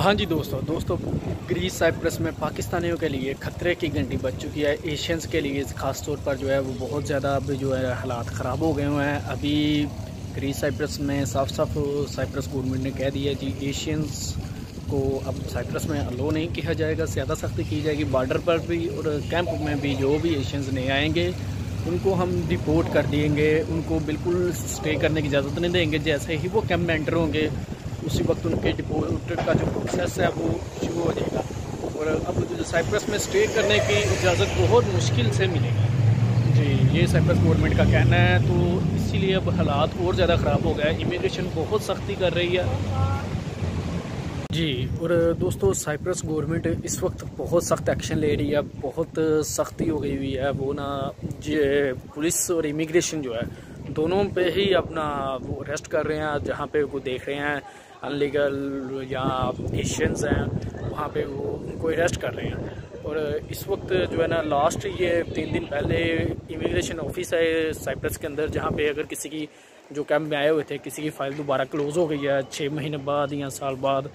हाँ जी दोस्तों दोस्तों, ग्रीस साइप्रस में पाकिस्तानियों के लिए खतरे की घंटी बच चुकी है। एशियंस के लिए ख़ास तौर पर जो है वो बहुत ज़्यादा अब जो है हालात ख़राब हो गए हुए हैं। अभी ग्रीस साइप्रस में साफ़ साफ़ साइप्रस गवर्नमेंट ने कह दिया जी एशियंस को अब साइप्रस में अलो नहीं किया जाएगा, ज़्यादा सख्ती की जाएगी। बॉर्डर पर भी और कैंप में भी जो भी एशियंस नहीं आएँगे, उनको हम डिपोर्ट कर देंगे, उनको बिल्कुल स्टे करने की इजाज़त नहीं देंगे। जैसे ही वो कैंप में एंटर होंगे उसी वक्त उनके डिपोजिट का जो प्रोसेस है वो शुरू हो जाएगा। और अब जो साइप्रस में स्टे करने की इजाज़त बहुत मुश्किल से मिलेगी। जी ये साइप्रस गवर्नमेंट का कहना है तो इसीलिए अब हालात और ज़्यादा ख़राब हो गया इमिग्रेशन बहुत सख्ती कर रही है। जी और दोस्तों साइप्रस गवर्नमेंट इस वक्त बहुत सख्त एक्शन ले रही है। बहुत सख्ती हो गई हुई है। वो ना पुलिस और इमिग्रेशन जो है दोनों पे ही अपना वो अरेस्ट कर रहे हैं जहाँ पे वो देख रहे हैं। अनलीगल या एशियंस हैं, वहाँ पे वो उनको अरेस्ट कर रहे हैं। और इस वक्त जो है ना लास्ट ये तीन दिन पहले इमिग्रेशन ऑफ़िस है साइप्रस के अंदर, जहाँ पे अगर किसी की जो कैंप में आए हुए थे, किसी की फ़ाइल दोबारा क्लोज़ हो गई है छः महीने बाद या साल बाद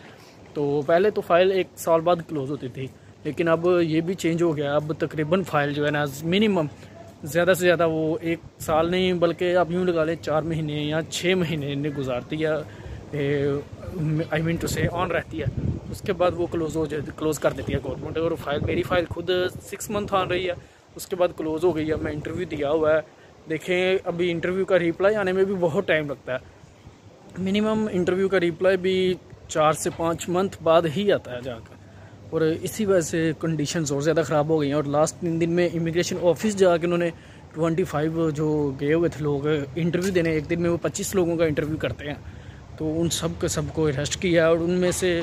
तो पहले तो फ़ाइल एक साल बाद क्लोज़ होती थी। लेकिन अब ये भी चेंज हो गया अब तकरीबन फ़ाइल जो है ना मिनिमम ज़्यादा से ज़्यादा वो एक साल नहीं, बल्कि आप यूँ लगा लें, चार महीने या छः महीने गुजारती है। I mean to say on रहती है। उसके बाद वो क्लोज़ हो जाती क्लोज़ कर देती है गवर्नमेंट और फ़ाइल मेरी फ़ाइल खुद सिक्स मंथ ऑन रही है, उसके बाद क्लोज़ हो गई है, मैं इंटरव्यू दिया हुआ है। देखें, अभी इंटरव्यू का रिप्लाई आने में भी बहुत टाइम लगता है। मिनिमम इंटरव्यू का रिप्लाई भी चार से पाँच मंथ बाद ही आता है जाकर। और इसी वजह से कंडीशन और ज़्यादा ख़राब हो गई हैं। और लास्ट तीन दिन में इमिग्रेशन ऑफ़िस जाके उन्होंने ट्वेंटी फाइव जो गए हुए थे लोग इंटरव्यू देने, एक दिन में वो पच्चीस लोगों का इंटरव्यू करते हैं। तो उन सब के सबको अरेस्ट किया और उनमें से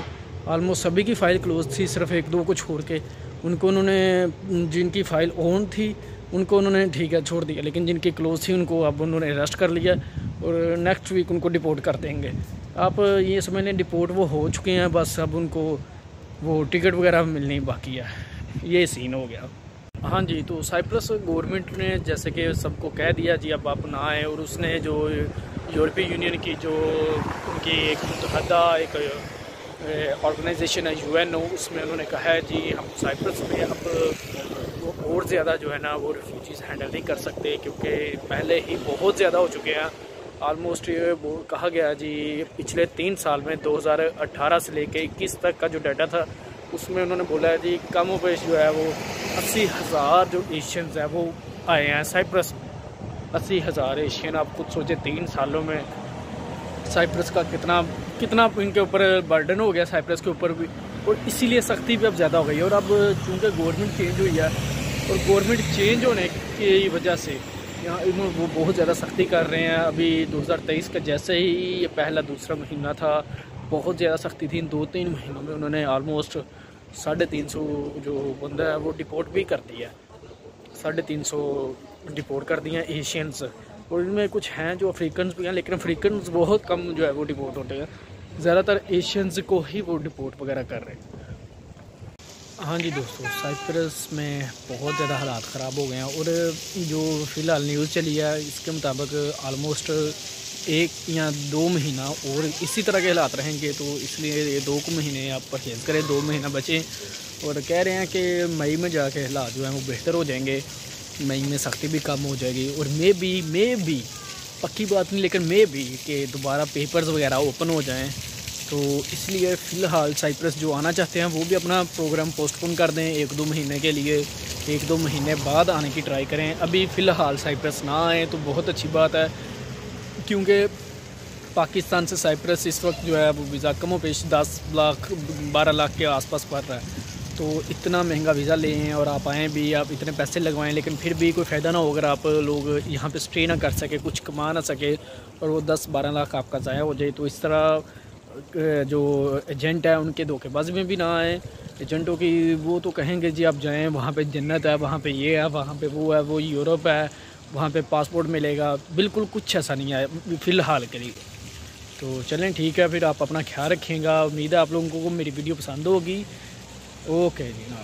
आलमोस्ट सभी की फ़ाइल क्लोज थी, सिर्फ़ एक दो को छोड़ के। उनको उन्होंने, जिनकी फ़ाइल ऑन थी, उनको उन्होंने ठीक है छोड़ दिया, लेकिन जिनकी क्लोज थी, उनको अब उन्होंने अरेस्ट कर लिया और नेक्स्ट वीक उनको डिपोर्ट कर देंगे। आप ये समझ लें डिपोर्ट वो हो चुके हैं, बस अब उनको वो टिकट वगैरह मिलनी बाकी है। ये सीन हो गया। हाँ जी तो साइप्रस गवर्नमेंट ने जैसे कि सबको कह दिया, जी अब आप ना आए, और उसने जो यूरोपीय यूनियन की जो उनकी एक मुतहदा, एक ऑर्गेनाइजेशन है यू एन ओ, उसमें उन्होंने कहा है जी हम साइप्रस में अब वो और ज़्यादा जो है ना वो रिफ्यूजीज़ हैंडल नहीं कर सकते क्योंकि पहले ही बहुत ज़्यादा हो चुके हैं। आलमोस्ट ये कहा गया जी, पिछले तीन साल में 2018 से लेके 21 तक का जो डाटा था, उसमें उन्होंने बोला है जी, कम पेश जो है वो अस्सी हज़ार जो एशियंस हैं वो आए हैं साइप्रस अस्सी हज़ार एशियन आप खुद सोचे तीन सालों में साइप्रस का कितना कितना इनके ऊपर बर्डन हो गया साइप्रस के ऊपर भी। और इसीलिए सख्ती भी अब ज़्यादा हो गई और अब चूँकि गवर्नमेंट चेंज हुई है, और गवर्नमेंट चेंज होने की वजह से यहाँ वो बहुत ज़्यादा सख्ती कर रहे हैं। अभी 2023 का जैसे ही ये पहला दूसरा महीना था, बहुत ज़्यादा सख्ती थी। इन दो तीन महीनों में उन्होंने आलमोस्ट साढ़े तीन सौ जो बंदा है, वो डिपोर्ट भी कर दिया साढ़े तीन सौ डिपोर्ट कर दिए एशियंस और इनमें कुछ हैं जो अफ्रीकन भी हैं, लेकिन अफ्रीकन बहुत कम जो है वो डिपोर्ट होते हैं। ज़्यादातर एशियंस को ही वो डिपोर्ट वगैरह कर रहे हैं। हाँ जी दोस्तों साइप्रस में बहुत ज़्यादा हालात ख़राब हो गए हैं और जो फ़िलहाल न्यूज़ चली है, इसके मुताबिक आलमोस्ट एक या दो महीना और इसी तरह के हालात रहेंगे तो इसलिए ये दो महीने आप परहेज़ करें, दो महीना बचें। और कह रहे हैं कि मई में जाके हालात जो हैं वो बेहतर हो जाएँगे। मई में सख्ती भी कम हो जाएगी और मे भी मे भी, पक्की बात नहीं, लेकिन मे भी कि दोबारा पेपर्स वगैरह ओपन हो जाएँ। तो इसलिए फ़िलहाल साइप्रस जो आना चाहते हैं, वो भी अपना प्रोग्राम पोस्टपोन कर दें एक दो महीने के लिए। एक दो महीने बाद आने की ट्राई करें। अभी फ़िलहाल साइप्रस ना आए तो बहुत अच्छी बात है, क्योंकि पाकिस्तान से साइप्रस इस वक्त जो है, वो वीज़ा कमो पेश दस लाख, बारह लाख के आसपास पड़ रहा है। तो इतना महँगा वीज़ा लें और आप आएँ भी, आप इतने पैसे लगवाएँ, लेकिन फिर भी कोई फ़ायदा ना हो अगर आप लोग यहाँ पे स्टे ना कर सके, कुछ कमा ना सके और वो दस बारह लाख आपका ज़ाया हो जाए तो इस तरह जो एजेंट है उनके धोखेबाज में भी ना आए। एजेंटों की वो तो कहेंगे जी आप जाएँ, वहाँ पर जन्नत है, वहाँ पर ये है, वहाँ पर वो है, वो यूरोप है, वहाँ पर पासपोर्ट मिलेगा। बिल्कुल कुछ ऐसा नहीं है, फ़िलहाल के लिए। तो चलें ठीक है, फिर आप अपना ख्याल रखेंगे। उम्मीद है आप लोगों को मेरी वीडियो पसंद होगी। ओके जी ना